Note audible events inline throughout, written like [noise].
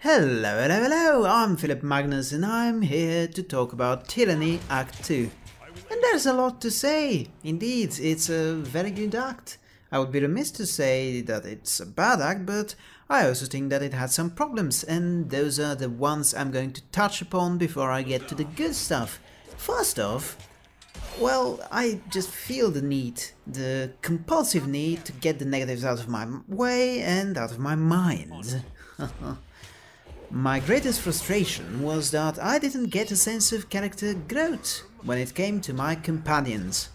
Hello, hello, hello, I'm Filip Magnus and I'm here to talk about Tyranny Act 2. And there's a lot to say. Indeed, it's a very good act. I would be remiss to say that it's a bad act, but I also think that it has some problems, and those are the ones I'm going to touch upon before I get to the good stuff. First off, well, I just feel the need, the compulsive need to get the negatives out of my way and out of my mind. [laughs] my greatest frustration was that I didn't get a sense of character growth when it came to my companions.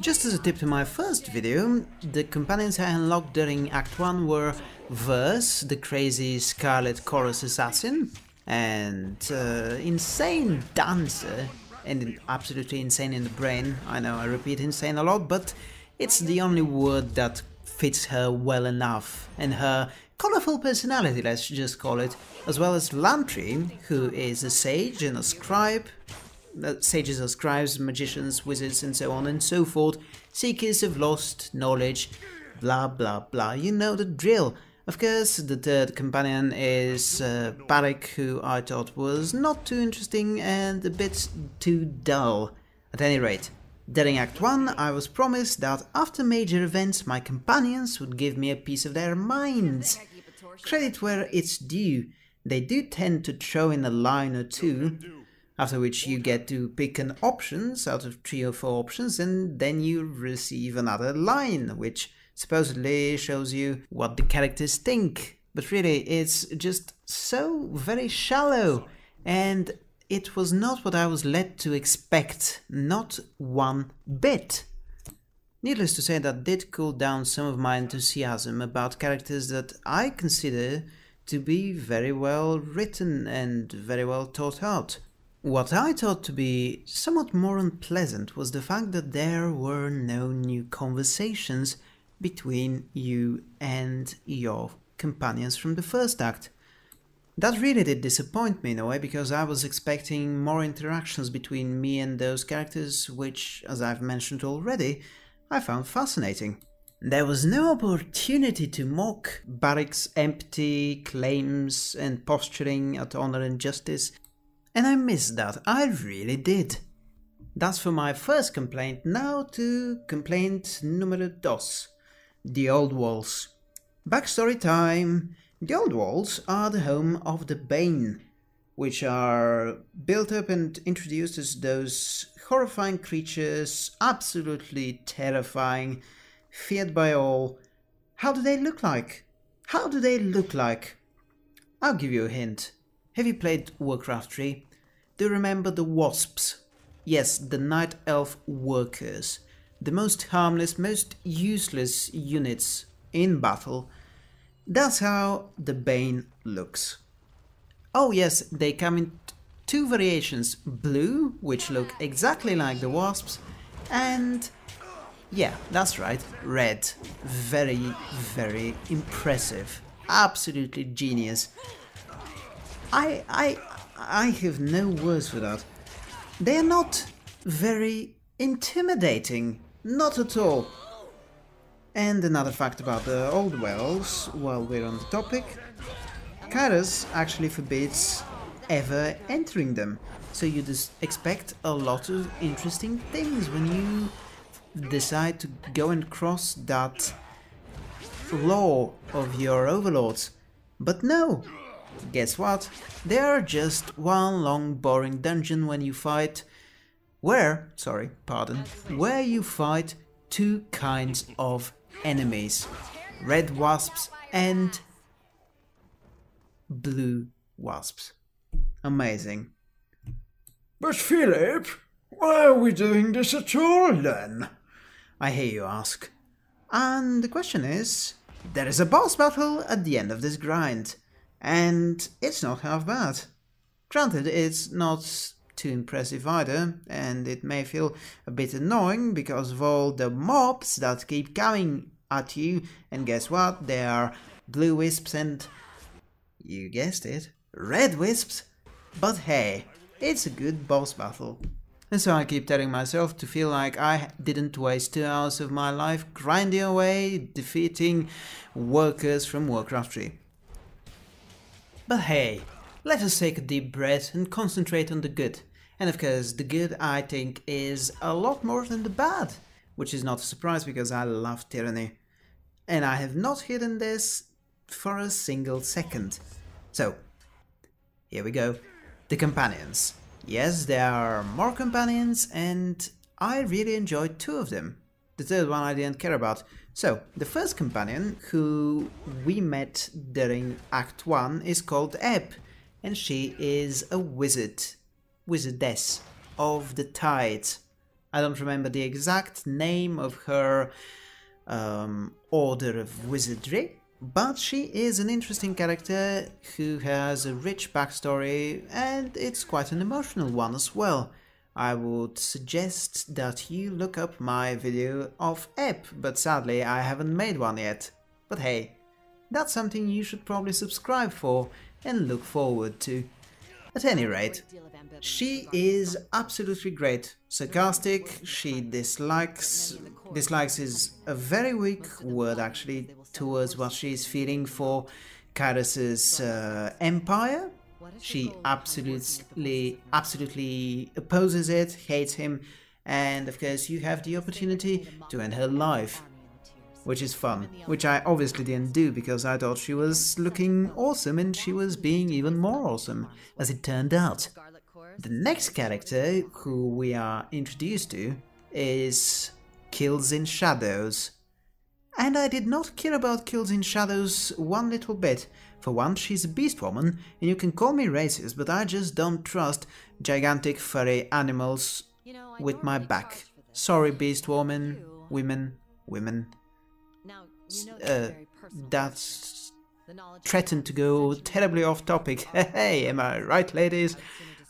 Just as a tip to my first video, the companions I unlocked during Act 1 were Verse, the crazy Scarlet Chorus assassin, and uh, Insane Dancer, and absolutely insane in the brain. I know I repeat insane a lot, but it's the only word that fits her well enough, and her colorful personality, let's just call it, as well as Lantry, who is a sage and a scribe, uh, sages are scribes, magicians, wizards, and so on and so forth, seekers of lost knowledge, blah blah blah, you know the drill. Of course, the third companion is uh, Barik, who I thought was not too interesting and a bit too dull. At any rate, during Act 1 I was promised that after major events my companions would give me a piece of their minds. Credit where it's due, they do tend to throw in a line or two, after which you get to pick an options out of three or four options and then you receive another line, which supposedly shows you what the characters think. But really, it's just so very shallow, and it was not what I was led to expect, not one bit. Needless to say, that did cool down some of my enthusiasm about characters that I consider to be very well written and very well thought out. What I thought to be somewhat more unpleasant was the fact that there were no new conversations between you and your companions from the first act. That really did disappoint me in a way because I was expecting more interactions between me and those characters, which, as I've mentioned already, I found fascinating. There was no opportunity to mock Barik's empty claims and posturing at honor and justice, and I missed that, I really did. That's for my first complaint, now to complaint numero dos. The Old Walls. Backstory time. The Old Walls are the home of the Bane, which are built up and introduced as those horrifying creatures, absolutely terrifying, feared by all. How do they look like? How do they look like? I'll give you a hint. Have you played Warcraft 3? Do you remember the Wasps? Yes, the Night Elf Workers the most harmless, most useless units in battle. That's how the Bane looks. Oh yes, they come in two variations, blue, which look exactly like the wasps, and yeah, that's right, red. Very, very impressive. Absolutely genius. I, I, I have no words for that. They are not very intimidating. Not at all. And another fact about the old walls, while we're on the topic, Kyros actually forbids ever entering them. So you just expect a lot of interesting things when you decide to go and cross that law of your overlords. But no, guess what? They are just one long boring dungeon when you fight where, sorry, pardon, where you fight two kinds of enemies, red wasps and blue wasps. Amazing. But Filip, why are we doing this at all then? I hear you ask. And the question is, there is a boss battle at the end of this grind, and it's not half bad. Granted, it's not too impressive either, and it may feel a bit annoying because of all the mobs that keep coming at you, and guess what? They are blue wisps and, you guessed it, red wisps. But hey, it's a good boss battle. And so I keep telling myself to feel like I didn't waste two hours of my life grinding away, defeating workers from Warcraft 3. But hey, let us take a deep breath and concentrate on the good. And of course, the good I think is a lot more than the bad, which is not a surprise because I love tyranny. And I have not hidden this for a single second. So, here we go. The companions. Yes, there are more companions and I really enjoyed two of them. The third one I didn't care about. So, the first companion who we met during Act 1 is called Ebb and she is a wizard, wizardess of the tides. I don't remember the exact name of her um, order of wizardry, but she is an interesting character who has a rich backstory and it's quite an emotional one as well. I would suggest that you look up my video of Ebb, but sadly I haven't made one yet. But hey, that's something you should probably subscribe for and look forward to. At any rate, she is absolutely great. Sarcastic, she dislikes... Dislikes is a very weak word actually towards what she is feeling for Kyros's uh, empire. She absolutely, absolutely opposes it, hates him, and of course you have the opportunity to end her life which is fun, which I obviously didn't do because I thought she was looking awesome and she was being even more awesome, as it turned out. The next character who we are introduced to is Kills in Shadows. And I did not care about Kills in Shadows one little bit. For one, she's a beast woman, and you can call me racist, but I just don't trust gigantic furry animals with my back. Sorry, beast woman, women, women uh, that's threatened to go terribly off topic. [laughs] hey, am I right, ladies?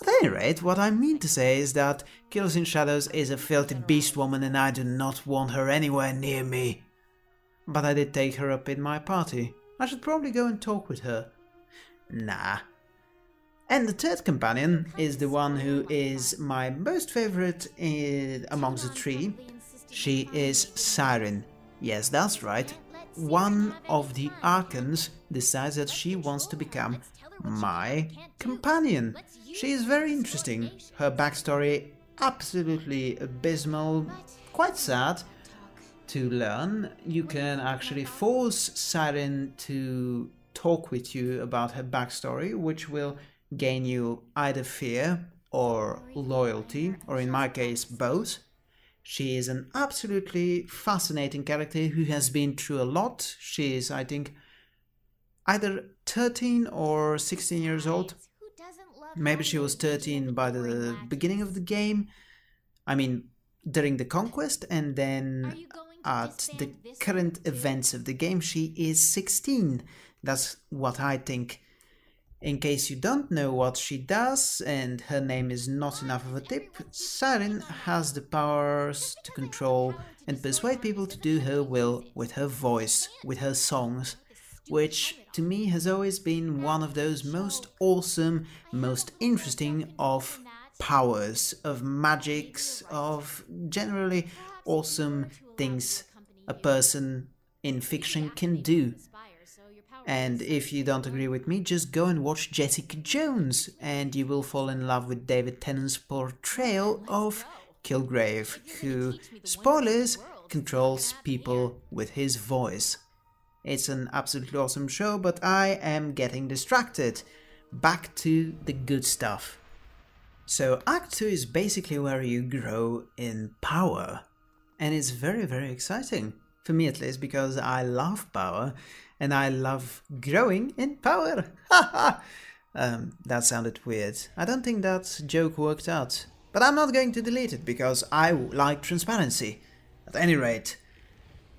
At any rate, what I mean to say is that Kills in Shadows is a filthy beast woman and I do not want her anywhere near me. But I did take her up in my party. I should probably go and talk with her. Nah. And the third companion is the one who is my most favorite amongst the three. She is Sirin. Yes, that's right, one of the Archons decides that she wants to become my companion. She is very interesting. Her backstory absolutely abysmal, quite sad to learn. You can actually force Sirin to talk with you about her backstory, which will gain you either fear or loyalty, or in my case, both. She is an absolutely fascinating character who has been through a lot. She is, I think, either 13 or 16 years old. Maybe she was 13 by the beginning of the game. I mean, during the conquest, and then at the current events of the game, she is 16. That's what I think. In case you don't know what she does and her name is not enough of a tip, Sirin has the powers to control and persuade people to do her will with her voice, with her songs, which to me has always been one of those most awesome, most interesting of powers, of magics, of generally awesome things a person in fiction can do. And if you don't agree with me, just go and watch Jessica Jones, and you will fall in love with David Tennant's portrayal of Kilgrave, who, spoilers, controls people with his voice. It's an absolutely awesome show, but I am getting distracted. Back to the good stuff. So, Act 2 is basically where you grow in power. And it's very, very exciting. For me at least, because I love power and I love growing in power. [laughs] um, that sounded weird. I don't think that joke worked out. But I'm not going to delete it because I like transparency. At any rate,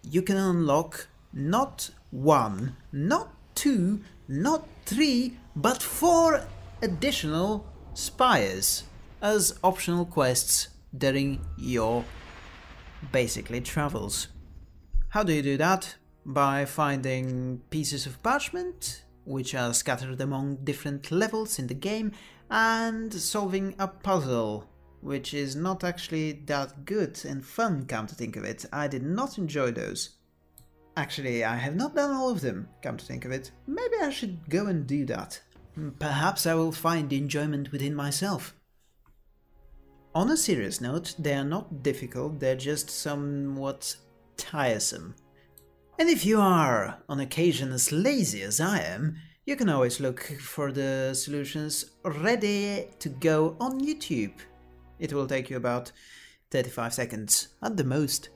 you can unlock not one, not two, not three, but four additional spires as optional quests during your basically travels. How do you do that? By finding pieces of parchment, which are scattered among different levels in the game, and solving a puzzle, which is not actually that good and fun, come to think of it. I did not enjoy those. Actually, I have not done all of them, come to think of it. Maybe I should go and do that. Perhaps I will find enjoyment within myself. On a serious note, they are not difficult, they're just somewhat tiresome. And if you are, on occasion, as lazy as I am, you can always look for the solutions ready to go on YouTube. It will take you about 35 seconds, at the most.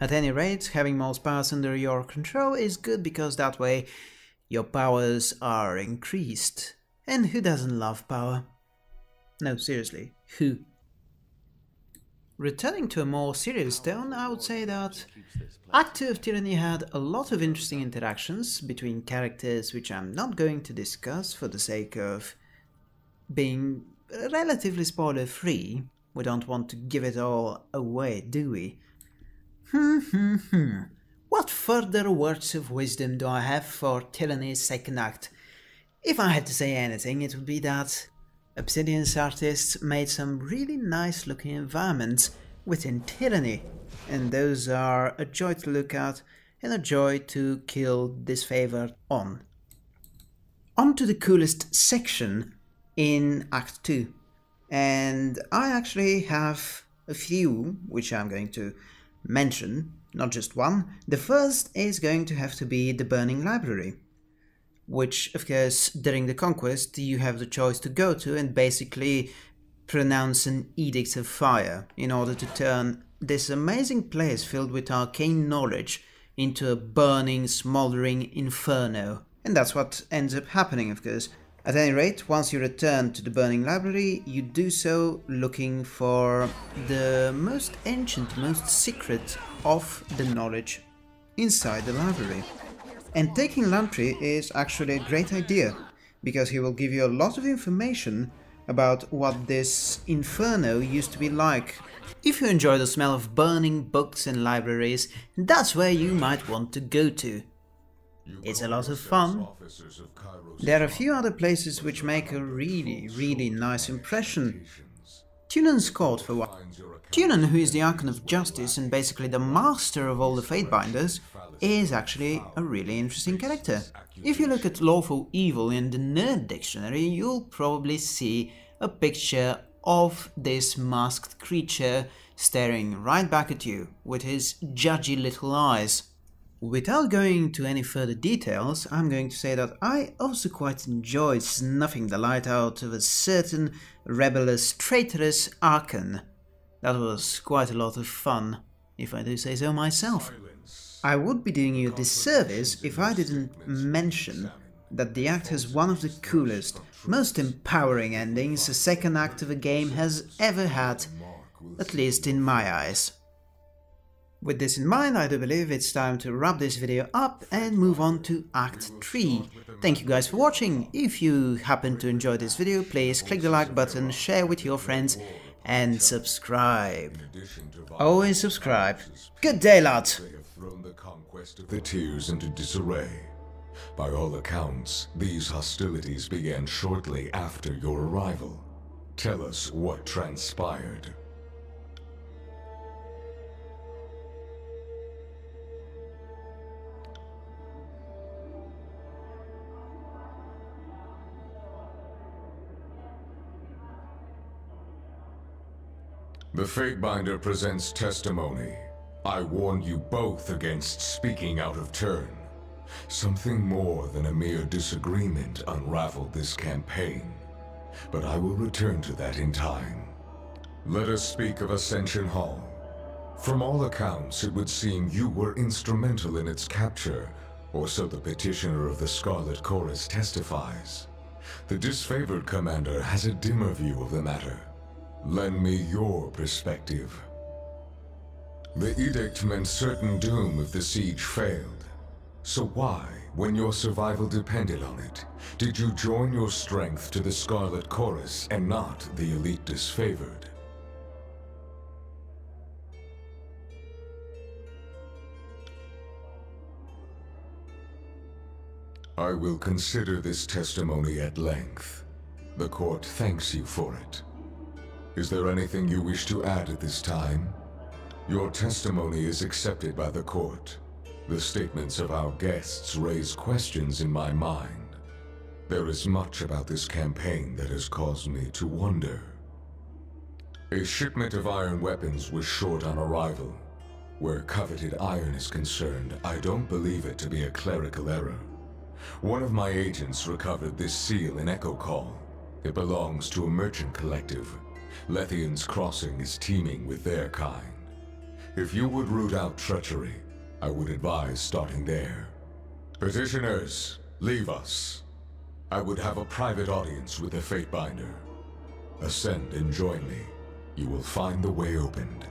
At any rate, having most powers under your control is good because that way your powers are increased. And who doesn't love power? No, seriously, who? Returning to a more serious tone, I would say that Act 2 of Tyranny had a lot of interesting interactions between characters which I'm not going to discuss for the sake of being relatively spoiler free. We don't want to give it all away, do we? Hmm, hmm, hmm. What further words of wisdom do I have for Tyranny's second act? If I had to say anything, it would be that Obsidian's artists made some really nice looking environments within Tyranny, and those are a joy to look at and a joy to kill disfavor on. On to the coolest section in Act 2, and I actually have a few which I'm going to mention, not just one. The first is going to have to be the Burning Library, which, of course, during the conquest, you have the choice to go to and basically pronounce an edict of fire in order to turn this amazing place filled with arcane knowledge into a burning, smoldering inferno. And that's what ends up happening, of course. At any rate, once you return to the Burning Library, you do so looking for the most ancient, most secret of the knowledge inside the library. And taking Lantry is actually a great idea, because he will give you a lot of information about what this inferno used to be like. If you enjoy the smell of burning books and libraries, that's where you might want to go to. It's a lot of fun. There are a few other places which make a really, really nice impression. Tunon's Court for one. Tunan, who is the Archon of Justice and basically the master of all the Fatebinders, is actually a really interesting character. If you look at Lawful Evil in the Nerd Dictionary, you'll probably see a picture of this masked creature staring right back at you with his judgy little eyes. Without going to any further details, I'm going to say that I also quite enjoyed snuffing the light out of a certain rebellious, traitorous Archon. That was quite a lot of fun, if I do say so myself. I would be doing you a disservice if I didn't mention that the act has one of the coolest, most empowering endings a second act of a game has ever had, at least in my eyes. With this in mind, I do believe it's time to wrap this video up and move on to Act 3. Thank you guys for watching. If you happen to enjoy this video, please click the like button, share with your friends, and subscribe. Always oh, subscribe. Good day, lads! thrown the conquest of the Tiers into disarray. By all accounts, these hostilities began shortly after your arrival. Tell us what transpired. The Fatebinder presents testimony. I warn you both against speaking out of turn. Something more than a mere disagreement unraveled this campaign. But I will return to that in time. Let us speak of Ascension Hall. From all accounts, it would seem you were instrumental in its capture, or so the petitioner of the Scarlet Chorus testifies. The disfavored commander has a dimmer view of the matter. Lend me your perspective. The edict meant certain doom if the siege failed. So why, when your survival depended on it, did you join your strength to the Scarlet Chorus and not the elite disfavored? I will consider this testimony at length. The court thanks you for it. Is there anything you wish to add at this time? Your testimony is accepted by the court. The statements of our guests raise questions in my mind. There is much about this campaign that has caused me to wonder. A shipment of iron weapons was short on arrival. Where coveted iron is concerned, I don't believe it to be a clerical error. One of my agents recovered this seal in Echo Call. It belongs to a merchant collective. Lethian's Crossing is teeming with their kind. If you would root out treachery, I would advise starting there. Petitioners, leave us. I would have a private audience with the Fatebinder. Ascend and join me. You will find the way opened.